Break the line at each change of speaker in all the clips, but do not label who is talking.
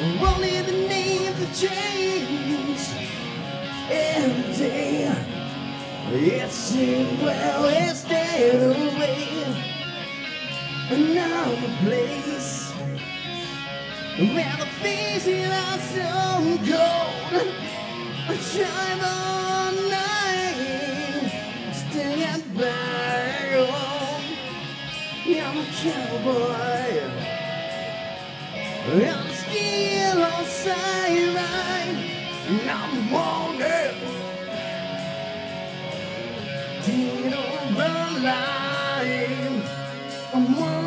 Only the names that change every day. It seems well, it's dead away. Another place where the faces are so cold. I shine all night, standing back home. I'm a cowboy. I'm feel all silent and I'm wanted Dead or alive I'm
wanted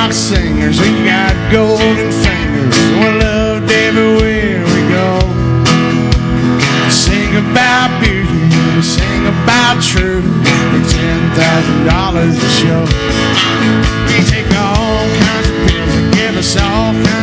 rock singers. We got golden fingers. We're loved everywhere we go. We sing about beauty. We sing about truth. For ten thousand dollars a show. We take all kinds of pills and give us all kinds.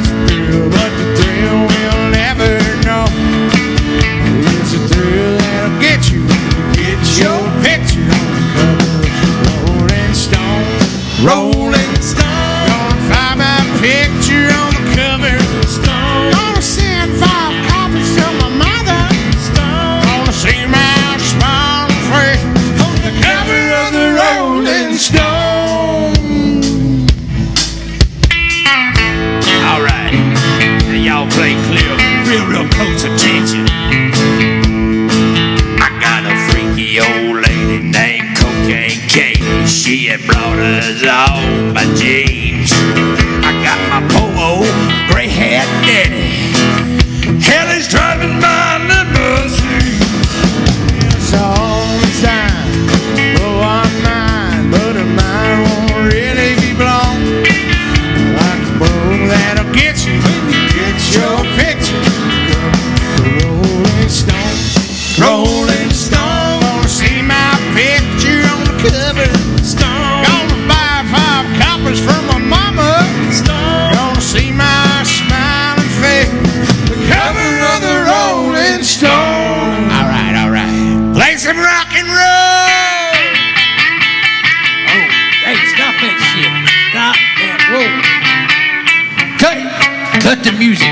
shit. Stop that Whoa! Cut it. Cut the music.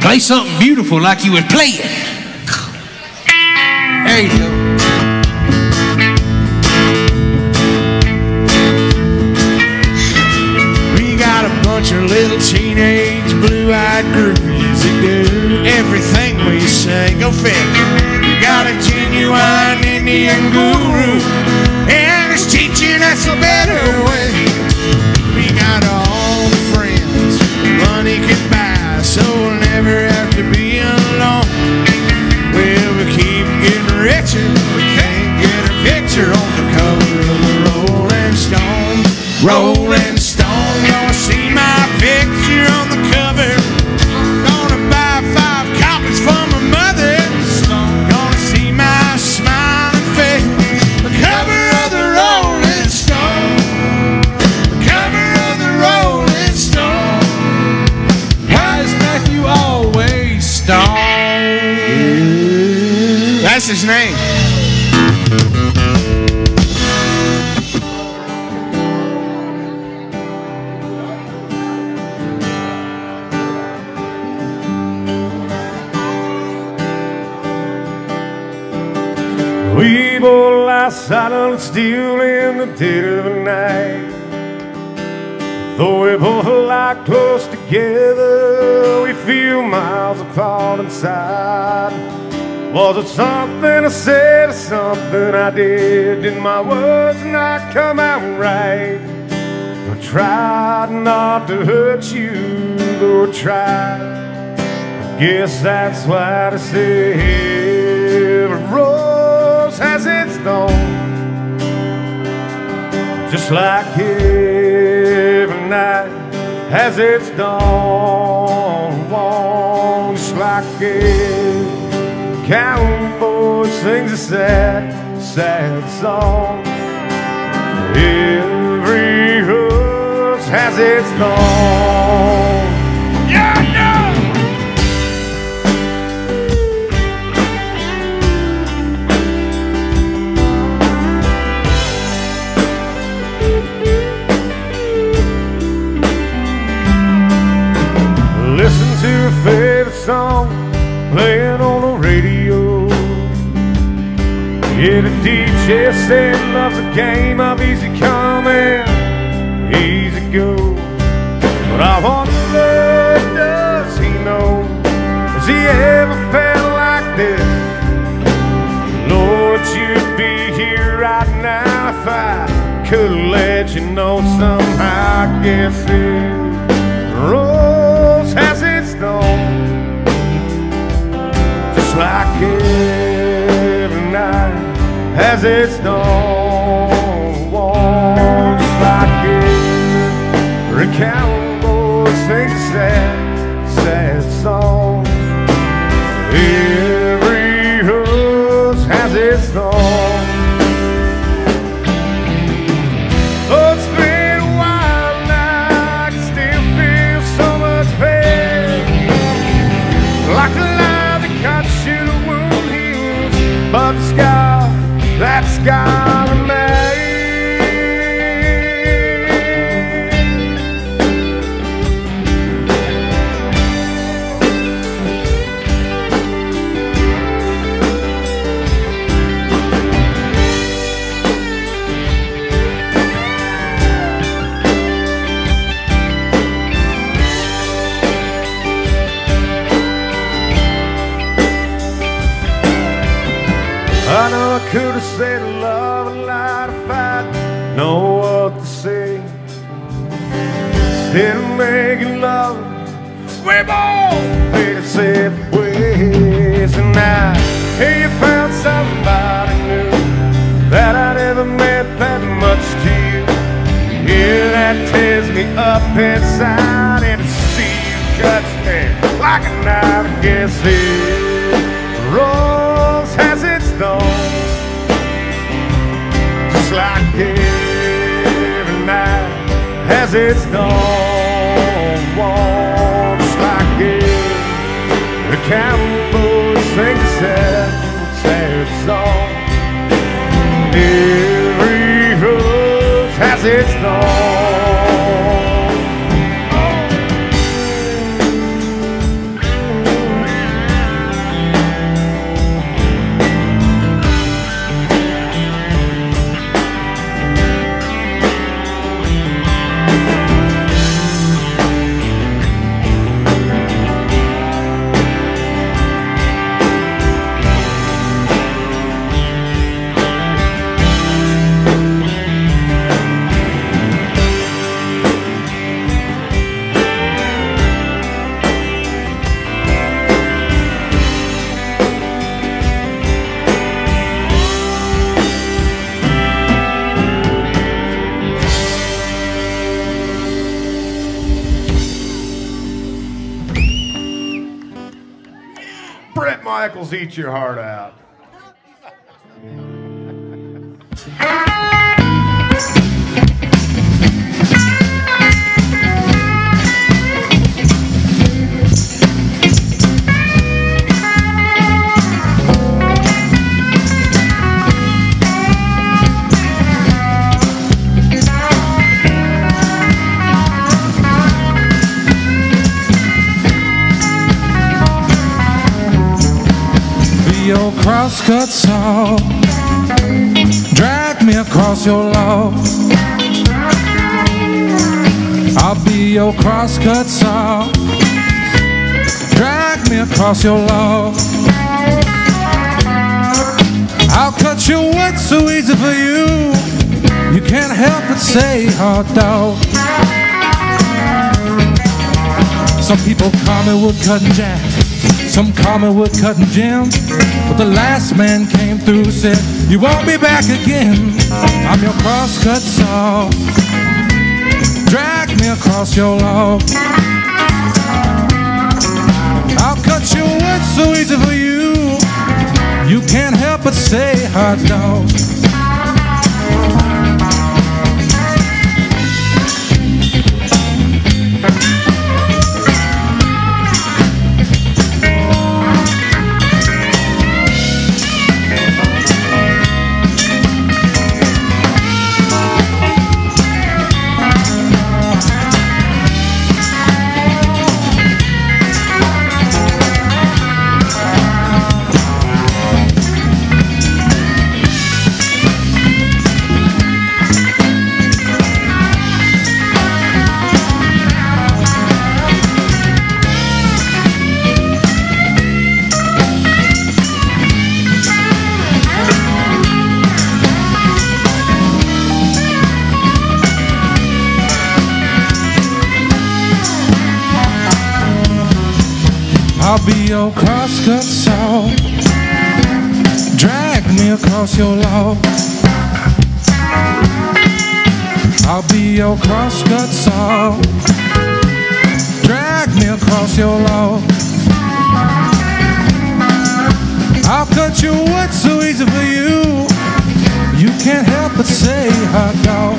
Play something beautiful like you would play it. There you go.
bunch of little teenage blue-eyed groupies that do everything we say. Go fit. We got a genuine Indian guru preaching, that's a better way. We got all the friends money can buy, so we'll never have to be alone. Well, we keep getting richer, we can't get a picture on the cover of the Rolling Stone. Rolling
still in the dead of the night. Though we both lie close together, we feel miles apart inside. Was it something I said or something I did? Did my words not come out right? I tried not to hurt you, though I tried. Guess that's why they say every rose has its thorn. Just like every night has its dawn. Just like every cowboy sings a sad, sad song. Every rose has its thorn. To a favorite song playing on the radio. Yeah, the DJ said love's a game of easy come and easy go. But I wonder, does he know? Has he ever felt like this? Lord, you'd be here right now if I could let you know somehow. I guess it has its dawn. Its your heart out.
Your crosscut saw. Drag me across your lawn. I'll be your crosscut saw. Drag me across your lawn. I'll cut your wood so easy for you. You can't help but say hot dog. Some people call me woodcutting Jack. Some call me woodcutting Jim. But the last man came through said, You won't be back again. I'm your crosscut saw. Drag me across your log. I'll cut your wood so easy for you. You can't help but say hot dog. I'll be your crosscut saw. Drag me across your log. I'll be your crosscut saw. Drag me across your log. I'll cut your wood so easy for you. You can't help but say hot dog.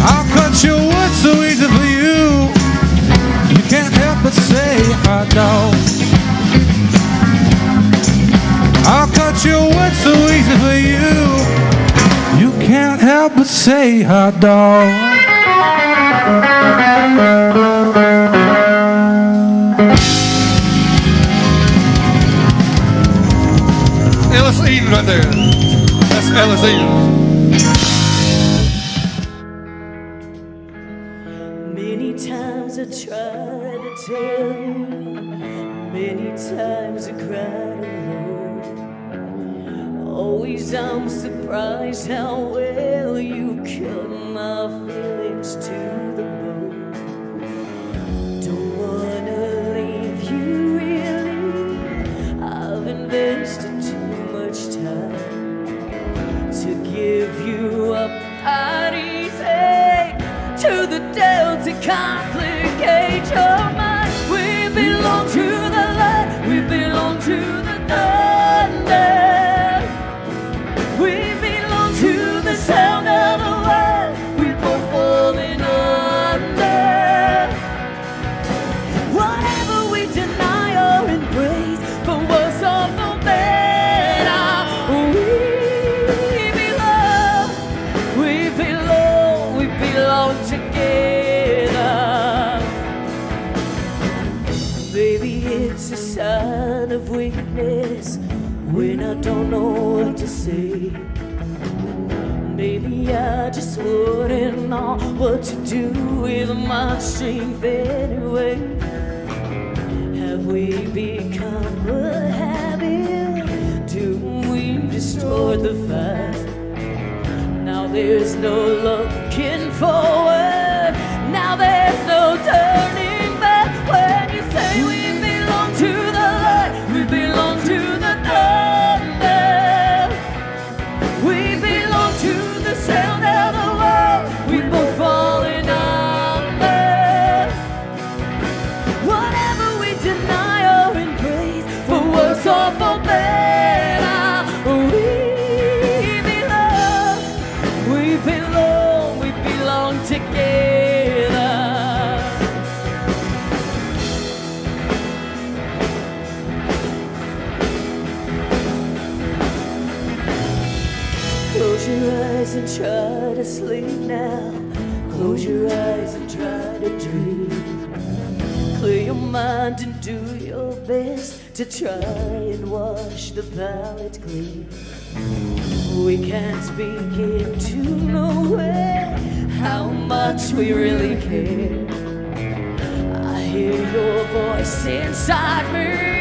I'll cut your wood so easy for you. Can't help but say hot dog. I'll cut your wood so easy for you. You can't help but say hot dog.
Ellis Eden right there. That's Ellis Eden.
Surprised how well you cut my feelings to the bone. Don't wanna leave you really. I've invested too much time to give you up not easy to the Delta complicate your what to do with my strength anyway. Have we become a habit? Do we destroy the fight? Now there's no looking mind and do your best to try and wash the palate clean. We can't begin to know how much we really care. I hear your voice inside me.